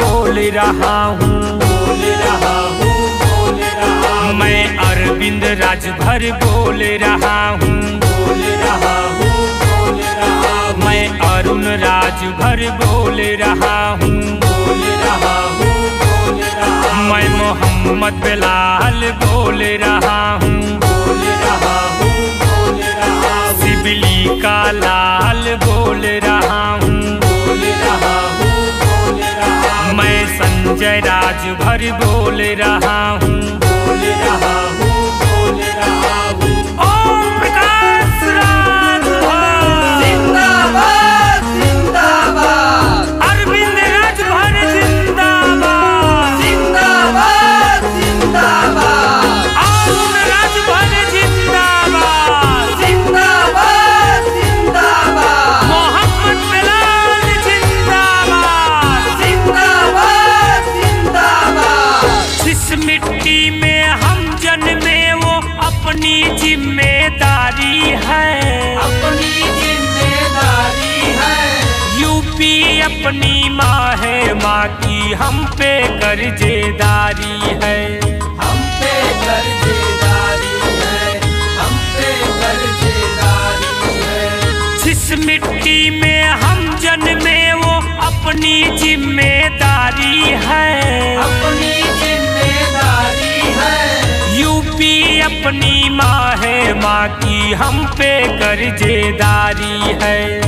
बोल रहा हूँ बोल रहा हूँ। बोल रहा हूँ मैं अरविंद राजभर बोल रहा हूँ। बोल रहा हूँ बोल रहा हूँ मैं अरुण राजभर बोल रहा हूँ। बोल रहा हूँ बोल रहा हूँ मैं मोहम्मद बिलाल बोल रहा हूँ। बोल रहा हूँ बोल रहा हूँ सिबली का लाल बोल रहा हूँ बोल रहा हूँ। संजय राजभर बोल रहा हूँ। बोल रहा हूँ। हम पे कर्जेदारी है। हम पे कर्जेदारी है। हम पे कर्जेदारी है। जिस मिट्टी में हम जन्मे वो अपनी ज़िम्मेदारी है। अपनी ज़िम्मेदारी है। यूपी अपनी माँ है माँ की हम पे कर्जेदारी है।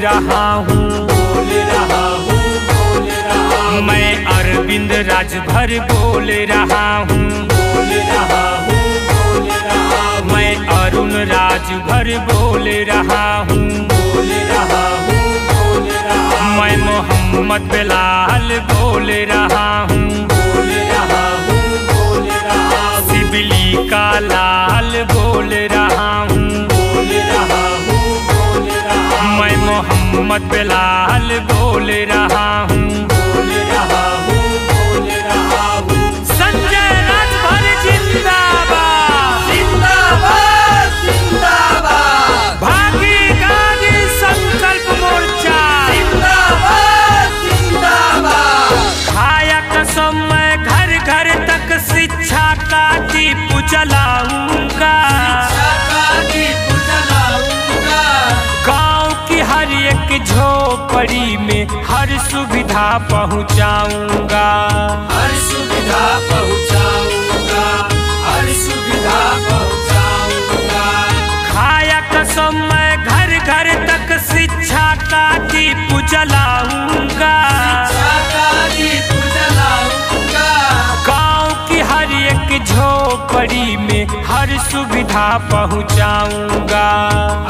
रहा हूँ बोल रहा हूँ। बोल रहा हूँ मैं अरविंद राजभर बोल रहा हूँ। बोल रहा हूँ बोल रहा हूँ मैं अरुण राजभर बोल रहा हूँ। बोल रहा हूँ बोल रहा हूँ मैं मोहम्मद बिलाल बोल रहा हूँ बोल रहा हूँ बोल रहा हूँ। सिबली का लाल बोल मोहम्मद बिलाल बोल रहा हूँ। बोल रहा हूँ बोल रहा हूँ। संजय राजभर जिंदाबाद। जिंदाबाद जिंदाबाद। भागी गागी संकल्प मोर्चा। जिंदाबाद जिंदाबाद। खाया कसम मैं घर घर तक शिक्षा का दीप जलाऊँगा। सुविधा पहुंचाऊँगा। हर सुविधा पहुंचाऊँगा हर सुविधा पहुंचाऊँगा। खाया कसम मैं घर घर तक शिक्षा का दीप जलाऊँगा। शाका दीप जलाऊँगा। गाँव की हर एक झोपड़ी में हर सुविधा पहुंचाऊँगा।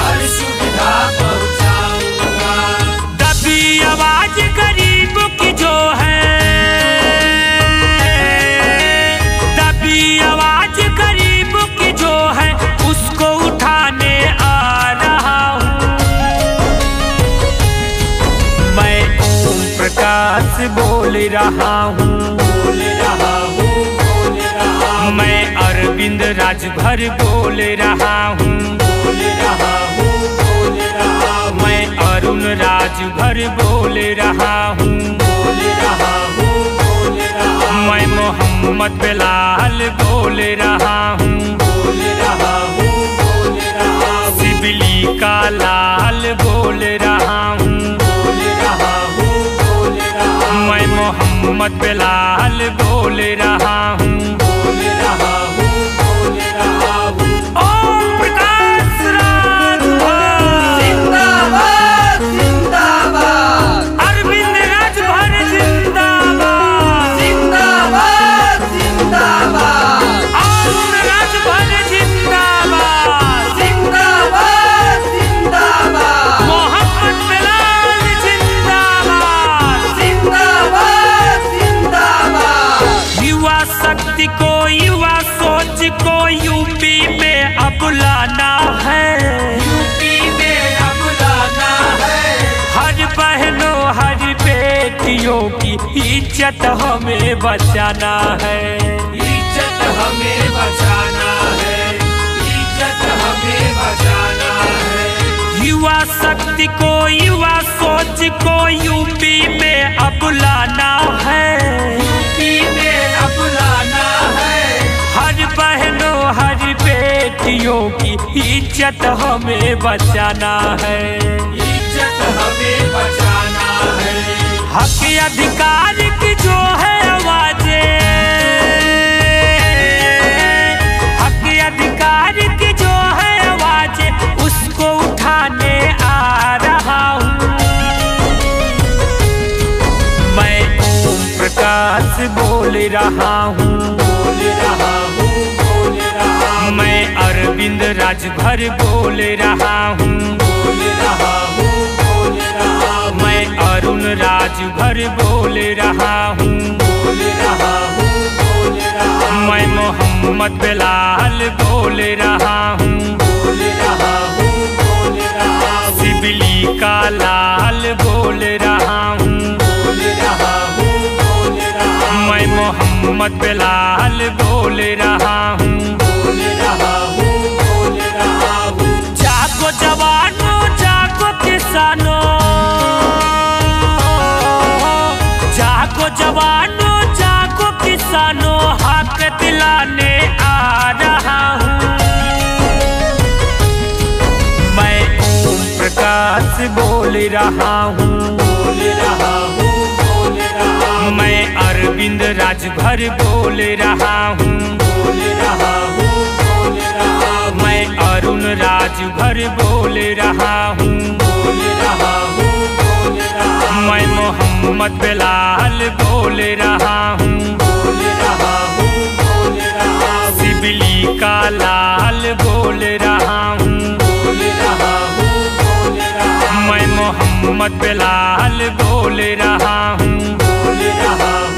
हर सुविधा पहुंचाऊँगा। रहा हूँ, बोल रहा हूँ। बोल रहा हूँ मैं अरविंद राजभर बोल रहा हूँ। बोल रहा हूँ बोल रहा हूँ मैं अरुण राजभर बोल रहा हूँ। बोल रहा हूँ बोल रहा मैं मोहम्मद बिलाल बोल रहा हूँ। मोहम्मद बिलाल बोल की इज़्ज़त हमें बचाना है। इज़्ज़त हमें बचाना है। इज़्ज़त हमें बचाना है। युवा शक्ति को युवा सोच को यूपी में अब लाना है। यूपी में अब लाना है। हर बहनों हर बेटियों की इज़्ज़त हमें बचाना है। हक अधिकार की जो है आवाज़ें। हक अधिकार की जो है आवाज़ें उसको उठाने आ रहा हूँ। मैं ओम प्रकाश बोल रहा हूँ। बोल रहा हूँ बोल रहा हूँ। मैं अरविंद राजभर बोल रहा हूँ। बोल रहा हूँ। अरुण राजभर बोल रहा हूँ बोल रहा हूँ। बोल रहा मैं मोहम्मद बिलाल बोल रहा हूँ। बोल रहा हूँ बोल रहा सिबली का लाल बोल रहा हूँ। बोल रहा हूँ बोल रहा मैं मोहम्मद बिलाल बोल रहा हूँ। जागो जवानों जागो किसानों हक दिलाने आ रहा हूँ। मैं ओम प्रकाश बोल रहा हूँ। बोल रहा हूँ बोल रहा हूँ। मैं अरविंद राजभर बोल रहा हूँ। बोल रहा हूँ बोल रहा हूँ। मैं अरुण राजभर बोल रहा हूँ। मैं मोहम्मद बिलाल बोल रहा हूँ। बोल रहा हूँ बोल रहा सिबली का लाल बोल रहा हूँ। बोल रहा हूँ बोल रहा मैं मोहम्मद बिलाल बोल रहा हूँ बोल रहा हूँ।